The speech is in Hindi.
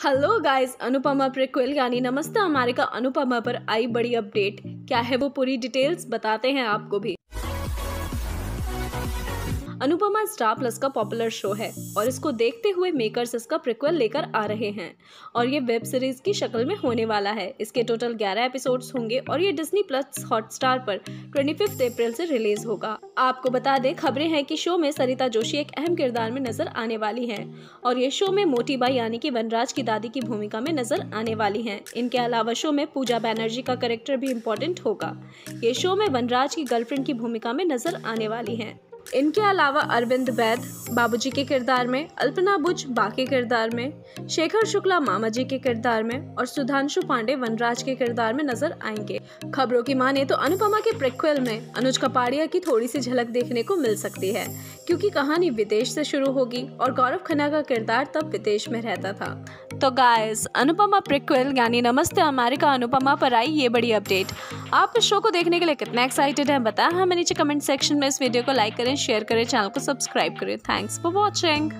हेलो गाइस अनुपमा प्रिक्वेल यानी नमस्ते अमेरिका अनुपमा पर आई बड़ी अपडेट क्या है वो पूरी डिटेल्स बताते हैं आपको भी। अनुपमा स्टार प्लस का पॉपुलर शो है और इसको देखते हुए मेकर्स इसका प्रिक्वल लेकर आ रहे हैं। और ये वेब सीरीज़ की शक्ल में होने वाला है। इसके टोटल 11 एपिसोड्स होंगे और ये डिज्नी प्लस हॉटस्टार पर ट्वेंटी अप्रैल से रिलीज़ होगा। आपको बता दें, खबरें हैं कि शो में सरिता जोशी एक अहम किरदार में नज़र आने वाली हैं और ये शो में मोटीबाई यानी कि वनराज की दादी की भूमिका में नज़र आने वाली हैं। इनके अलावा शो में पूजा बैनर्जी का करेक्टर भी इम्पोर्टेंट होगा। ये शो में वनराज की गर्लफ्रेंड की भूमिका में नज़र आने वाली हैं। इनके अलावा अरविंद वैद बाबूजी के किरदार में, अल्पना बुज बा के किरदार में, शेखर शुक्ला मामा जी के किरदार में और सुधांशु पांडे, वनराज के किरदार में नज़र आएँगे। खबरों की माने तो अनुपमा के प्रिक्वल में अनुज कपाड़िया की थोड़ी सी झलक देखने को मिल सकती है, क्योंकि कहानी विदेश से शुरू होगी और गौरव खन्ना का किरदार तब विदेश में रहता था। तो गाइस अनुपमा प्रिक्वल यानी नमस्ते अमेरिका अनुपमा पर आई ये बड़ी अपडेट आप इस शो को देखने के लिए कितना एक्साइटेड है, बताएँ हमें नीचे कमेंट सेक्शन में इस वीडियो को लाइक करें शेयर करें चैनल को सब्सक्राइब करें. Thanks for watching